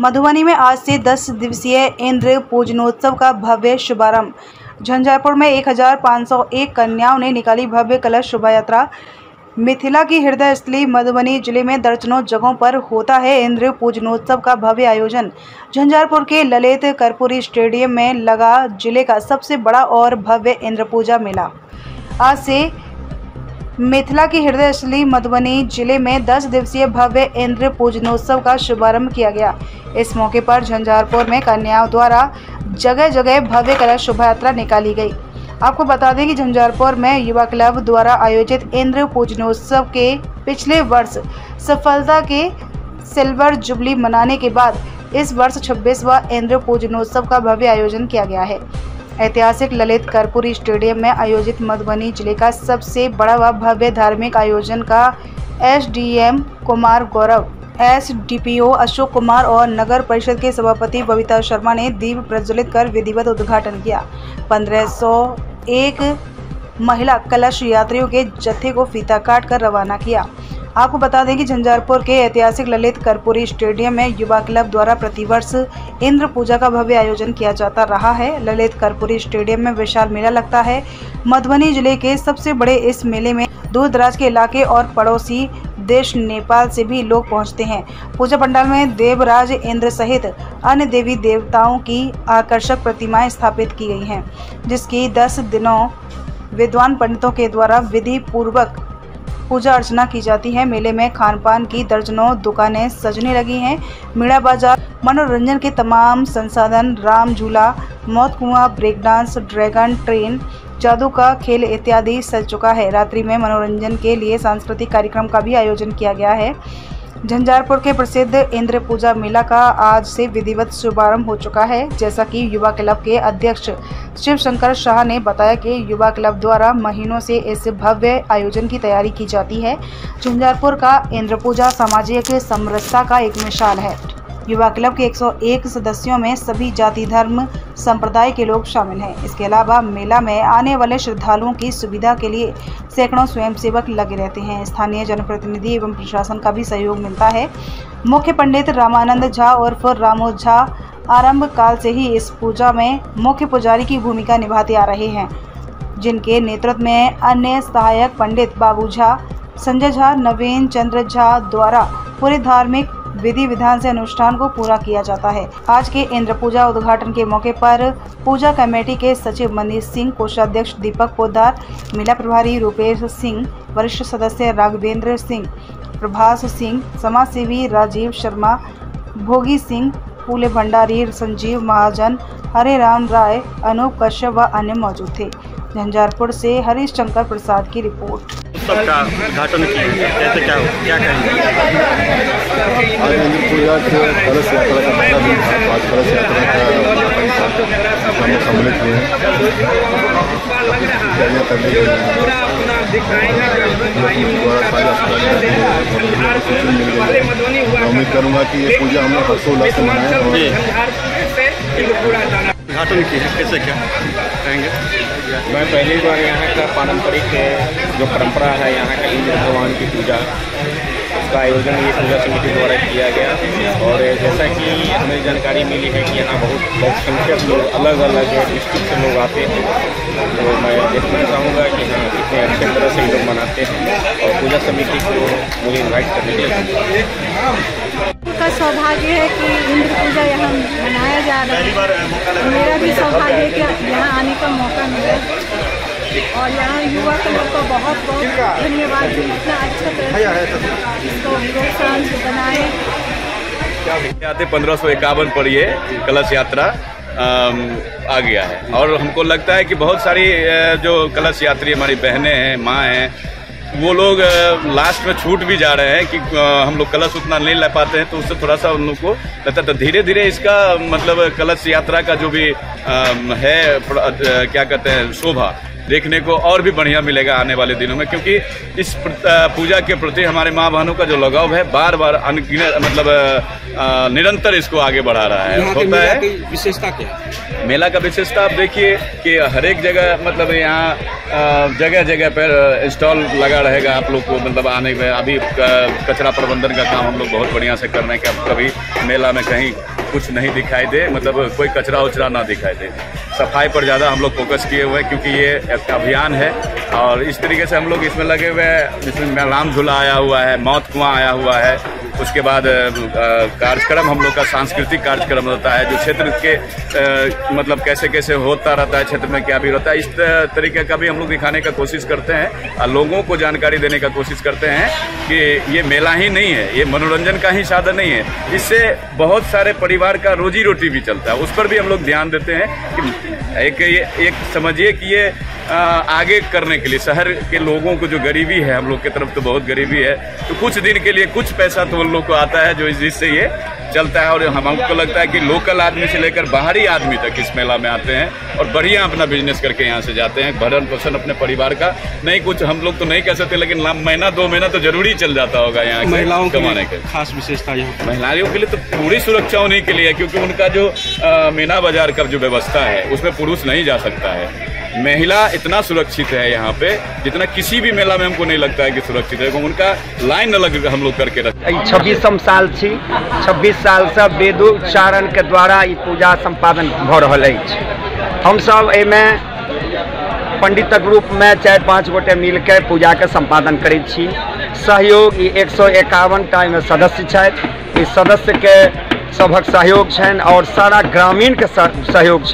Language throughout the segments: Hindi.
मधुबनी में आज से 10 दिवसीय इंद्र पूजनोत्सव का भव्य शुभारंभ। झंझारपुर में 1501 कन्याओं ने निकाली भव्य कलश शोभा यात्रा मिथिला की हृदय स्थली मधुबनी ज़िले में दर्जनों जगहों पर होता है इंद्र पूजनोत्सव का भव्य आयोजन। झंझारपुर के ललित कर्पूरी स्टेडियम में लगा ज़िले का सबसे बड़ा और भव्य इंद्र पूजा मेला। आज से मिथिला की हृदय स्थली मधुबनी ज़िले में 10 दिवसीय भव्य इंद्र पूजनोत्सव का शुभारंभ किया गया। इस मौके पर झंझारपुर में कन्याओं द्वारा जगह जगह भव्य कलश शोभा यात्रा निकाली गई। आपको बता दें कि झंझारपुर में युवा क्लब द्वारा आयोजित इंद्र पूजनोत्सव के पिछले वर्ष सफलता के सिल्वर जुबली मनाने के बाद इस वर्ष 26वां इंद्र पूजनोत्सव का भव्य आयोजन किया गया है। ऐतिहासिक ललित कर्पूरी स्टेडियम में आयोजित मधुबनी ज़िले का सबसे बड़ा व भव्य धार्मिक आयोजन का एसडीएम कुमार गौरव, एसडीपीओ अशोक कुमार और नगर परिषद के सभापति बबीता शर्मा ने दीप प्रज्वलित कर विधिवत उद्घाटन किया। 1501 महिला कलश यात्रियों के जत्थे को फीता काट कर रवाना किया। आपको बता दें कि झंझारपुर के ऐतिहासिक ललित कर्पूरी स्टेडियम में युवा क्लब द्वारा प्रतिवर्ष इंद्र पूजा का भव्य आयोजन किया जाता रहा है। ललित कर्पूरी स्टेडियम में विशाल मेला लगता है। मधुबनी ज़िले के सबसे बड़े इस मेले में दूर दराज के इलाके और पड़ोसी देश नेपाल से भी लोग पहुँचते हैं। पूजा पंडाल में देवराज इंद्र सहित अन्य देवी देवताओं की आकर्षक प्रतिमाएँ स्थापित की गई हैं, जिसकी 10 दिनों विद्वान पंडितों के द्वारा विधि पूर्वक पूजा अर्चना की जाती है। मेले में खान पान की दर्जनों दुकानें सजने लगी हैं। मीणा बाज़ार, मनोरंजन के तमाम संसाधन, राम झूला, मौत कुआ, ब्रेक डांस, ड्रैगन ट्रेन जादू का खेल इत्यादि सज चुका है। रात्रि में मनोरंजन के लिए सांस्कृतिक कार्यक्रम का भी आयोजन किया गया है। झंझारपुर के प्रसिद्ध इंद्र पूजा मेला का आज से विधिवत शुभारंभ हो चुका है, जैसा कि युवा क्लब के अध्यक्ष शिव शंकर शाह ने बताया कि युवा क्लब द्वारा महीनों से इस भव्य आयोजन की तैयारी की जाती है। झंझारपुर का इंद्र पूजा सामाजिक समरसता का एक मिसाल है। युवा क्लब के 101 सदस्यों में सभी जाति धर्म संप्रदाय के लोग शामिल हैं। इसके अलावा मेला में आने वाले श्रद्धालुओं की सुविधा के लिए सैकड़ों स्वयंसेवक लगे रहते हैं। स्थानीय जनप्रतिनिधि एवं प्रशासन का भी सहयोग मिलता है। मुख्य पंडित रामानंद झा उर्फ़ रामो झा आरंभ काल से ही इस पूजा में मुख्य पुजारी की भूमिका निभाते आ रहे हैं, जिनके नेतृत्व में अन्य सहायक पंडित बाबू झा, संजय झा, नवीन चंद्र झा द्वारा पूरे धार्मिक विधि विधान से अनुष्ठान को पूरा किया जाता है। आज के इंद्र पूजा उद्घाटन के मौके पर पूजा कमेटी के सचिव मनीष सिंह, कोषाध्यक्ष दीपक पोदार मेला प्रभारी रूपेश सिंह, वरिष्ठ सदस्य राघवेंद्र सिंह, प्रभास सिंह समाज सेवी राजीव शर्मा, भोगी सिंह, फूले भंडारी संजीव महाजन हरे राम राय, अनूप कश्यप व अन्य मौजूद थे। झंझारपुर से हरीश शंकर प्रसाद की रिपोर्ट। सबका उद्घाटन किए कैसे क्या क्या कहेंगे? आज पूजा के कलश यात्रा का पहला दिन था। आज कलश यात्रा का उद्घाटन था जिसमें हम सम्मिलित हुए हैं। के उम्मीद करूँगा कि ये पूजा हम लोग हर्षोल्लास से मनाएँ और उद्घाटन किए कैसे क्या कहेंगे? मैं पहली बार यहाँ का पारंपरिक जो परंपरा है, यहाँ का इंद्र भगवान की पूजा। उसका आयोजन ये पूजा समिति द्वारा किया गया। और जैसा कि हमें जानकारी मिली है कि यहाँ बहुत बहुत संख्यक लोग अलग अलग डिस्ट्रिक्ट से लोग आते हैं। तो मैं देखना चाहूँगा कि हाँ कितने अच्छे तरह से ये लोग मनाते हैं और पूजा समिति को मुझे इन्वाइट करने के लिए सौभाग्य है कि इंद्र पूजा यहाँ मनाया जा रहा है। मेरा भी सौभाग्य है कि यहाँ आने का मौका मिला और यहाँ युवा क्लब को बहुत बहुत धन्यवाद इतना अच्छा तरह इसको प्रोत्साहन से बनाए। आते पंद्रह सौ इक्यावन पर ये कलश यात्रा आ गया है। और हमको लगता है कि बहुत सारी जो कलश यात्री हमारी बहनें हैं, माँ हैं वो लोग लास्ट में छूट भी जा रहे हैं कि हम लोग कलश उतना नहीं ला पाते हैं तो उससे थोड़ा सा उन लोग को लगता है तो धीरे धीरे इसका मतलब कलश यात्रा का जो भी है क्या कहते हैं, शोभा देखने को और भी बढ़िया मिलेगा आने वाले दिनों में क्योंकि इस पूजा के प्रति हमारे माँ बहनों का जो लगाव है बार बार अनगिनत मतलब निरंतर इसको आगे बढ़ा रहा है। होता है विशेषता क्या मेला का विशेषता आप देखिए कि हर एक जगह मतलब यहाँ जगह जगह पर स्टॉल लगा रहेगा आप लोग को मतलब आने में। अभी कचरा प्रबंधन का काम हम लोग बहुत बढ़िया से कर रहे हैं कि अब कभी मेला में कहीं कुछ नहीं दिखाई दे मतलब कोई कचरा उचरा ना दिखाई दे। सफ़ाई पर ज़्यादा हम लोग फोकस किए हुए हैं क्योंकि ये एक अभियान है और इस तरीके से हम लोग इसमें लगे हुए हैं जिसमें राम झूला आया हुआ है मौत कुआँ आया हुआ है उसके बाद कार्यक्रम हम लोग का सांस्कृतिक कार्यक्रम होता है जो क्षेत्र के अ, मतलब कैसे कैसे होता रहता है क्षेत्र में क्या भी रहता है इस तरीके का भी हम लोग दिखाने का कोशिश करते हैं और लोगों को जानकारी देने का कोशिश करते हैं कि ये मेला ही नहीं है ये मनोरंजन का ही साधन नहीं है। इससे बहुत सारे परिवार का रोजी रोटी भी चलता है, उस पर भी हम लोग ध्यान देते हैं कि एक एक समझिए कि ये आगे करने के लिए, शहर के लोगों को जो गरीबी है, हम लोग की तरफ़ तो बहुत गरीबी है तो कुछ दिन के लिए कुछ पैसा तो उन लोग को आता है जो जिससे ये चलता है और हम हमको लगता है कि लोकल आदमी से लेकर बाहरी आदमी तक इस मेला में आते हैं और बढ़िया अपना बिज़नेस करके यहाँ से जाते हैं। भरण पोषण अपने परिवार का। नहीं कुछ हम लोग तो नहीं कह सकते लेकिन महीना दो महीना तो ज़रूरी चल जाता होगा यहाँ महिलाओं कमाने के। खास विशेषता यहाँ महिलाओं के लिए तो पूरी सुरक्षा उन्हीं के लिए क्योंकि उनका जो मीना बाज़ार का जो व्यवस्था है उसमें पुरुष नहीं जा सकता है। महिला इतना सुरक्षित है यहाँ पे, जितना किसी भी मेला में हमको नहीं लगता है कि सुरक्षित है उनका लाइन अलग हम लोग करके रखते हैं। छब्बीसम साल छी, छब्बीस साल से वेदोच्चारण के द्वारा ई पूजा संपादन भऽ रहल अछि। हमसभ एहिमे पंडितक रूपमे चार पाँच गोटे मिलके पूजाके संपादन करैत छी। सहयोग एक सौ एकावन टा एहिमे सदस्य छथि। ई सदस्यके सभक सहयोग छनि आओर सारा ग्रामीणके स- सहयोग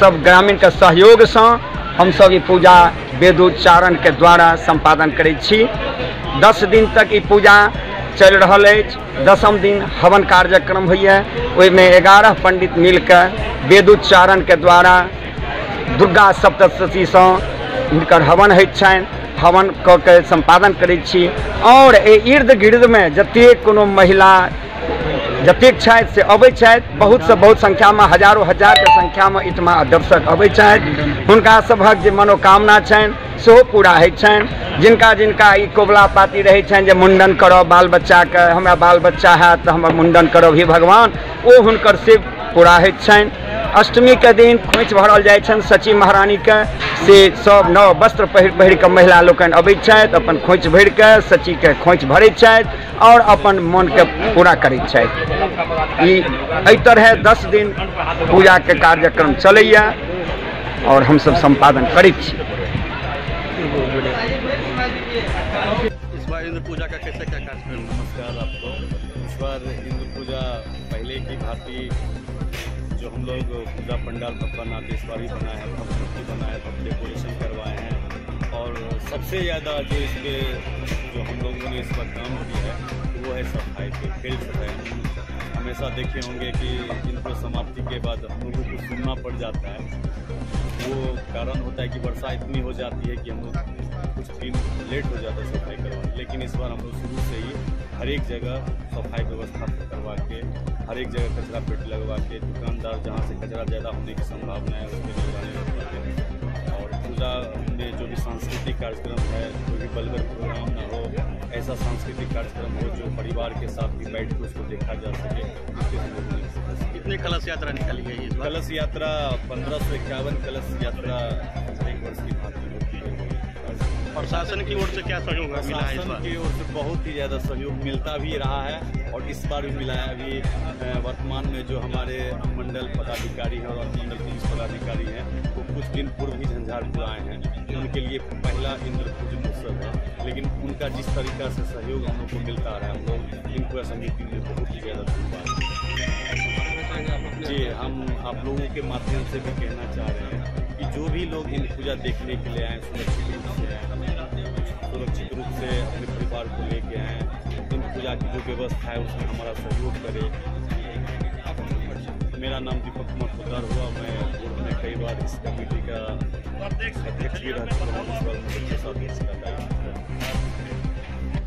सब ग्रामीणके सहयोगसँ हमसभ ई पूजा वेदोच्चारणके द्वारा संपादन करैत छी। दस दिन तक ई पूजा चलि रहल दसम दिन हवन कार्यक्रम होइए। एगारह पंडित मिलकर वेदोच्चारणके द्वारा दुर्गा सप्तशतीसँ हुनकर हवन छनि। हवन कऽ के सम्पादन करैत छी। आओर एहि इर्द गिर्दमे जतेक महिला जतेक से अब छथि, बहुतसँ बहुत संख्यामे, हजारो हजारके संख्यामे एहिठमा दर्शक अबैत छथि। हुनका सभक जे मनोकामना छनि पूरा हो छनि। जिनका जिनका ई कोबला पाती रहे छनि जे मुण्डन करब बाल बच्चाके हमरा बाल बच्चा हैत तऽ हमर मुण्डन करब, हे भगवान वो हुनकर से पूरा छनि। अष्टमीके दिन खोइछ भरल जाइ छनि सची महारानीके। से सब नव वस्त्र पहिर पहिर कऽ महिला लोकनि छथि, अपन खोइछ भरि कऽ सचीके खोइछ भरैत छथि आओर अपन मोनके पूरा करैत छथि। ई एहि तरहे दस दिन पूजाके कार्यक्रम चलैए आओर हमसभ सम्पादन करैत छी। इस बार इंद्र पूजा का नमस्कार आपको। इस बार इंद्र पूजा पहले की भांति जो हम लोग पूजा पंडाल नाथ इस बनाए हैं भव्य बनाए हैं डेकोरेशन करवाए हैं। और सबसे ज़्यादा जो इसके, जो हम लोगों ने इस पर काम किया है, वो है सफ़ाई पे फ़ील्ड सफ़ाई। हमेशा देखे होंगे कि इनको समाप्ति के बाद हम लोगों को सुनना पड़ जाता है। वो कारण होता है कि वर्षा इतनी हो जाती है कि हम लोग कुछ दिन लेट हो जाता है सफ़ाई करवाने। लेकिन इस बार हम लोग शुरू से ही हर एक जगह सफ़ाई व्यवस्था करवा के हर एक जगह कचरा पेट लगवा के दुकानदार जहाँ से कचरा ज़्यादा होने की संभावना है उसके निगरानी रखते हैं। और पूजा में जो भी सांस्कृतिक कार्यक्रम है कोई भी बलगर प्रोग्राम ना हो ऐसा सांस्कृतिक कार्यक्रम हो जो परिवार के साथ भी बैठ के उसको देखा जा सके। कितनी कलश यात्रा निकाली गई है कलश यात्रा पंद्रह सौ इक्यावन कलश यात्रा एक वर्ष की होती है। प्रशासन की ओर से क्या सहयोग मिला है इस प्रशासन बार की ओर से बहुत ही ज़्यादा सहयोग मिलता भी रहा है। और इस बार भी मिला है अभी वर्तमान में जो हमारे मंडल पदाधिकारी हैं और मंडल पुलिस पदाधिकारी हैं, वो कुछ दिन पूर्व ही झंझारपुर आए हैं। उनके लिए पहला इंद्र पूजन उत्सव है। लेकिन उनका जिस तरीका से सहयोग हम लोग को मिलता रहा है, हम लोग इन पूरा समिति में बहुत ही ज़्यादा धन्यवाद जी, हम आप लोगों के माध्यम से भी कहना चाह रहे हैं कि जो भी लोग इन पूजा देखने के लिए आए, सुरक्षित रूप से आए, सुरक्षित रूप से अपने परिवार को लेके आए पूजा की जो व्यवस्था है उसमें हमारा सहयोग करें। मेरा नाम दीपक कुमार पोदार हुआ मैं बोर्ड में कई बार इस कमेटी का अध्यक्ष भी रह चुका के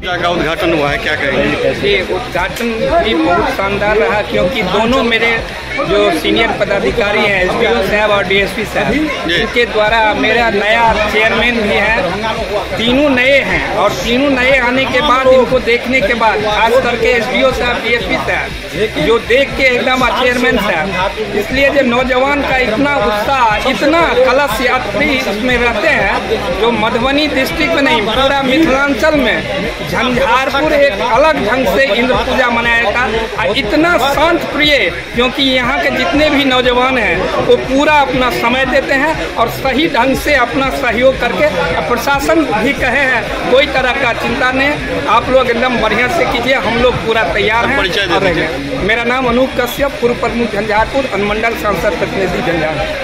है। उद्घाटन हुआ है? क्या कहेंगे? ये उद्घाटन भी बहुत शानदार रहा क्योंकि दोनों मेरे जो सीनियर पदाधिकारी हैं एस साहब और डीएसपी साहब इनके द्वारा मेरा नया चेयरमैन भी है। तीनों नए हैं और तीनों नए आने के बाद इनको देखने के बाद खास करके एस साहब डीएसपी साहब जो देख के एकदम चेयरमैन साहब। इसलिए जो नौजवान का इतना उत्साह इतना कलश यात्री इसमें रहते हैं जो मधुबनी डिस्ट्रिक्ट में नहीं पूरा मिथिलांचल में झंझारपुर एक अलग ढंग से इंद्र पूजा मनाया था और इतना शांत प्रिय क्योंकि यहाँ के जितने भी नौजवान हैं वो पूरा अपना समय देते हैं और सही ढंग से अपना सहयोग करके प्रशासन भी कहे हैं कोई तरह का चिंता नहीं। आप लोग एकदम बढ़िया से कीजिए हम लोग पूरा तैयार हैं और रहेंगे। मेरा नाम अनूप कश्यप पूर्व प्रमुख झंझारपुर अनुमंडल सांसद प्रतिनिधि झंझारपुर